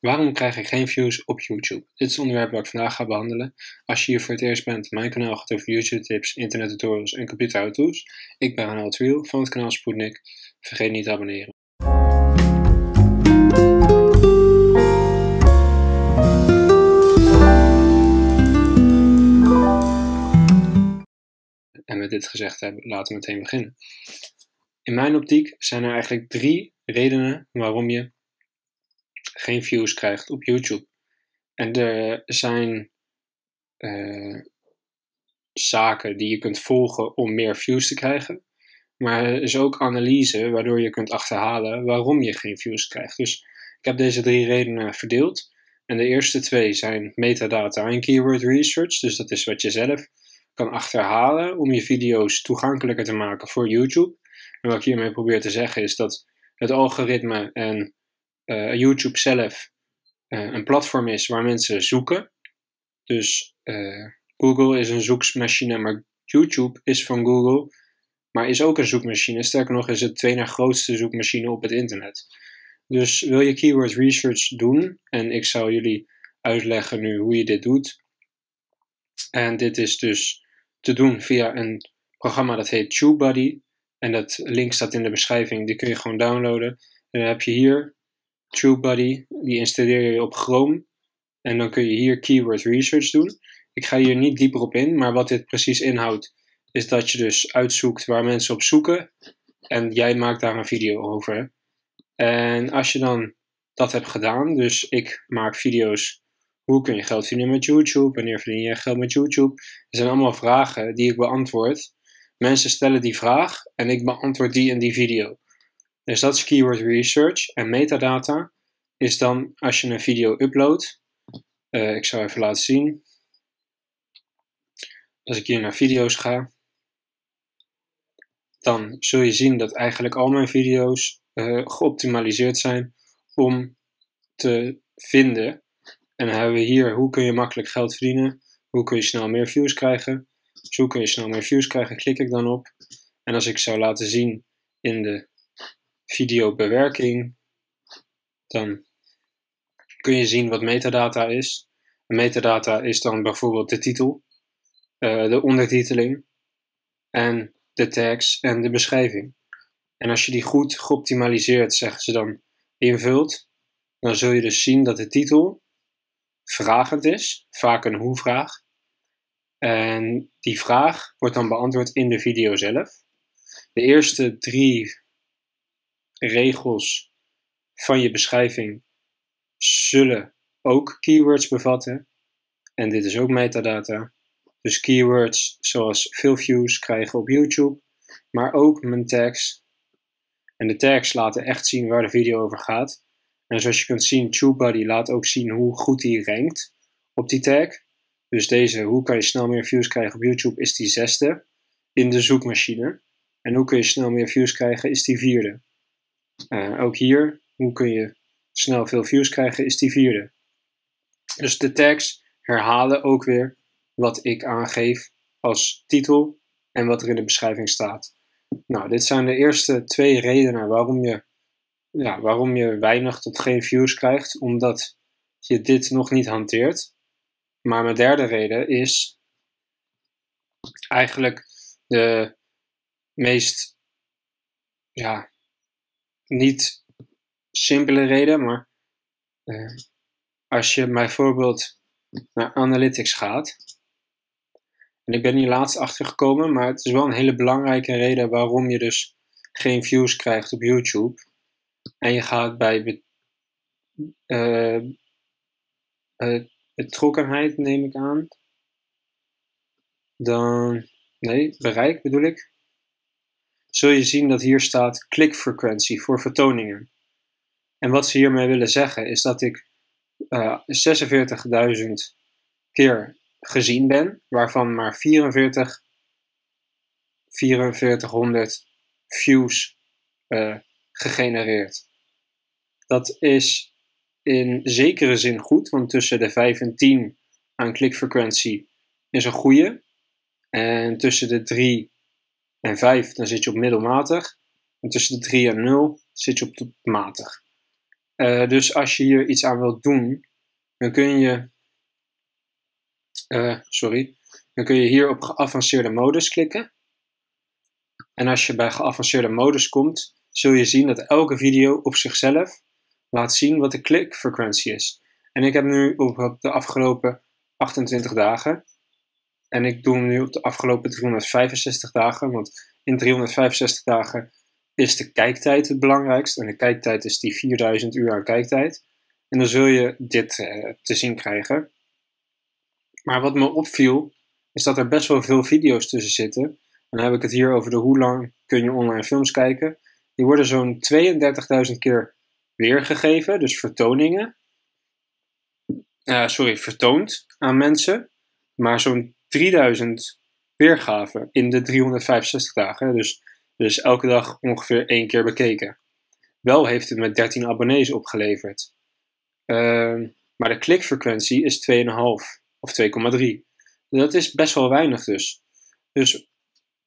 Waarom krijg ik geen views op YouTube? Dit is het onderwerp dat ik vandaag ga behandelen. Als je hier voor het eerst bent, mijn kanaal gaat over YouTube tips, internet tutorials en computer how-to's. Ik ben Ronald Wiel van het kanaal Spoednik. Vergeet niet te abonneren. En met dit gezegd hebben, laten we meteen beginnen. In mijn optiek zijn er eigenlijk drie redenen waarom je geen views krijgt op YouTube. En er zijn uh, zaken die je kunt volgen om meer views te krijgen. Maar er is ook analyse waardoor je kunt achterhalen waarom je geen views krijgt. Dus ik heb deze drie redenen verdeeld. En de eerste twee zijn metadata en keyword research. Dus dat is wat je zelf kan achterhalen om je video's toegankelijker te maken voor YouTube. En wat ik hiermee probeer te zeggen is dat het algoritme en uh, YouTube zelf uh, een platform is waar mensen zoeken. Dus uh, Google is een zoekmachine, maar YouTube is van Google, maar is ook een zoekmachine. Sterker nog, is het twee na grootste zoekmachine op het internet. Dus wil je keyword research doen, en ik zal jullie uitleggen nu hoe je dit doet. En dit is dus te doen via een programma dat heet TubeBuddy. En dat link staat in de beschrijving, die kun je gewoon downloaden. En dan heb je hier TubeBuddy, die installeer je op Chrome. En dan kun je hier keyword research doen. Ik ga hier niet dieper op in, maar wat dit precies inhoudt, is dat je dus uitzoekt waar mensen op zoeken. En jij maakt daar een video over. En als je dan dat hebt gedaan, dus ik maak video's, hoe kun je geld verdienen met YouTube, wanneer verdien je geld met YouTube. Er zijn allemaal vragen die ik beantwoord. Mensen stellen die vraag en ik beantwoord die in die video. Dus dat is keyword research. En metadata is dan als je een video uploadt. Uh, ik zal even laten zien. Als ik hier naar video's ga, dan zul je zien dat eigenlijk al mijn video's uh, geoptimaliseerd zijn om te vinden. En dan hebben we hier hoe kun je makkelijk geld verdienen, hoe kun je snel meer views krijgen. Dus hoe kun je snel meer views krijgen, klik ik dan op. En als ik zou laten zien in de videobewerking, dan kun je zien wat metadata is. metadata is dan bijvoorbeeld de titel, uh, de ondertiteling en de tags en de beschrijving. En als je die goed geoptimaliseerd, zeggen ze dan, invult, dan zul je dus zien dat de titel vragend is, vaak een hoe-vraag. En die vraag wordt dan beantwoord in de video zelf. De eerste drie regels van je beschrijving zullen ook keywords bevatten. En dit is ook metadata. Dus keywords zoals veel views krijgen op YouTube, maar ook mijn tags. En de tags laten echt zien waar de video over gaat. En zoals je kunt zien, TubeBuddy laat ook zien hoe goed die rankt op die tag. Dus deze, hoe kan je snel meer views krijgen op YouTube, is die zesde in de zoekmachine. En hoe kun je snel meer views krijgen, is die vierde. Uh, ook hier, hoe kun je snel veel views krijgen, is die vierde. Dus de tags herhalen ook weer wat ik aangeef als titel en wat er in de beschrijving staat. Nou, dit zijn de eerste twee redenen waarom je, ja, waarom je weinig tot geen views krijgt, omdat je dit nog niet hanteert. Maar mijn derde reden is eigenlijk de meest ja, niet simpele reden, maar uh, als je bijvoorbeeld naar Analytics gaat, en ik ben hier laatst achter gekomen, maar het is wel een hele belangrijke reden waarom je dus geen views krijgt op YouTube. En je gaat bij uh, uh, betrokkenheid, neem ik aan. Dan, nee, bereik bedoel ik zul je zien dat hier staat klikfrequentie voor vertoningen. En wat ze hiermee willen zeggen is dat ik uh, eh, 46.000 keer gezien ben, waarvan maar 44, 4400 views uh, gegenereerd. Dat is in zekere zin goed, want tussen de 5 en 10 aan klikfrequentie is een goede. En tussen de 3 en 5, dan zit je op middelmatig. En tussen de 3 en 0 zit je op matig. Uh, dus als je hier iets aan wilt doen, dan kun je, uh, sorry, dan kun je hier op geavanceerde modus klikken. En als je bij geavanceerde modus komt, zul je zien dat elke video op zichzelf laat zien wat de klikfrequentie is. En ik heb nu op de afgelopen 28 dagen, en ik doe hem nu op de afgelopen 365 dagen, want in 365 dagen is de kijktijd het belangrijkst. En de kijktijd is die 4000 uur aan kijktijd. En dan zul je dit uh, te zien krijgen. Maar wat me opviel, is dat er best wel veel video's tussen zitten. En dan heb ik het hier over de hoe lang kun je online films kijken. Die worden zo'n 32.000 keer weergegeven, dus vertoningen. Uh, sorry, vertoond aan mensen. Maar zo'n 3000 weergaven in de 365 dagen. Dus, dus elke dag ongeveer één keer bekeken. Wel heeft het met 13 abonnees opgeleverd. Uh, maar de klikfrequentie is 2,5 of 2,3. Dat is best wel weinig dus. Dus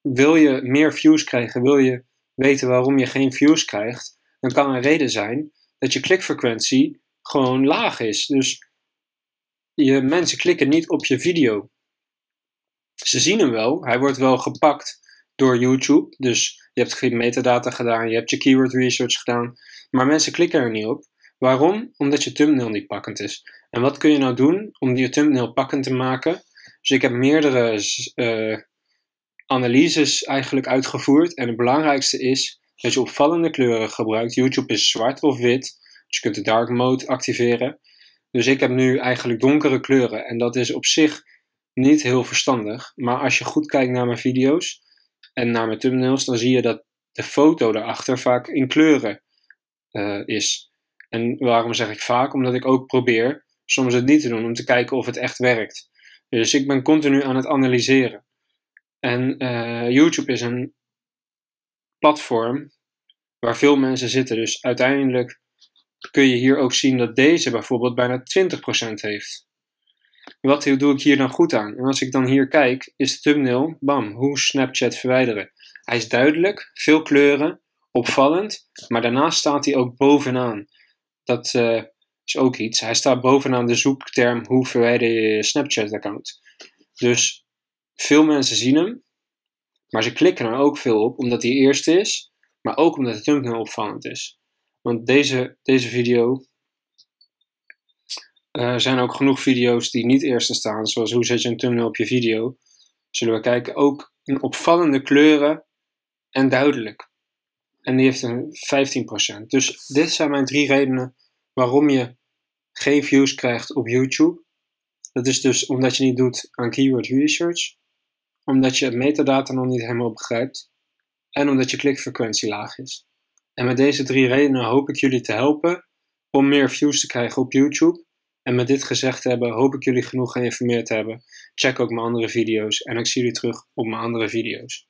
wil je meer views krijgen, wil je weten waarom je geen views krijgt, dan kan een reden zijn dat je klikfrequentie gewoon laag is. Dus je mensen klikken niet op je video. Ze zien hem wel, hij wordt wel gepakt door YouTube. Dus je hebt geen metadata gedaan, je hebt je keyword research gedaan, maar mensen klikken er niet op. Waarom? Omdat je thumbnail niet pakkend is. En wat kun je nou doen om die thumbnail pakkend te maken? Dus ik heb meerdere uh, analyses eigenlijk uitgevoerd. En het belangrijkste is dat je opvallende kleuren gebruikt. YouTube is zwart of wit. Dus je kunt de dark mode activeren. Dus ik heb nu eigenlijk donkere kleuren. En dat is op zich niet heel verstandig. Maar als je goed kijkt naar mijn video's en naar mijn thumbnails, dan zie je dat de foto daarachter vaak in kleuren uh, is. En waarom zeg ik vaak? Omdat ik ook probeer soms het niet te doen om te kijken of het echt werkt. Dus ik ben continu aan het analyseren. En uh, YouTube is een platform waar veel mensen zitten. Dus uiteindelijk kun je hier ook zien dat deze bijvoorbeeld bijna 20% heeft. Wat doe ik hier dan goed aan? En als ik dan hier kijk, is de thumbnail, bam, hoe Snapchat verwijderen. Hij is duidelijk, veel kleuren, opvallend, maar daarnaast staat hij ook bovenaan. Dat uh, is ook iets. Hij staat bovenaan de zoekterm hoe verwijder je Snapchat-account. Dus veel mensen zien hem, maar ze klikken er ook veel op omdat hij eerste is, maar ook omdat de thumbnail opvallend is. Want deze, deze video er zijn ook genoeg video's die niet eerste staan, zoals hoe zet je een thumbnail op je video. Zullen we kijken, ook in opvallende kleuren en duidelijk. En die heeft een 15%. Dus dit zijn mijn drie redenen waarom je geen views krijgt op YouTube. Dat is dus omdat je niet doet aan keyword research, omdat je metadata nog niet helemaal begrijpt en omdat je klikfrequentie laag is. En met deze drie redenen hoop ik jullie te helpen om meer views te krijgen op YouTube en met dit gezegd hebben, hoop ik jullie genoeg geïnformeerd te hebben. Check ook mijn andere video's en ik zie jullie terug op mijn andere video's.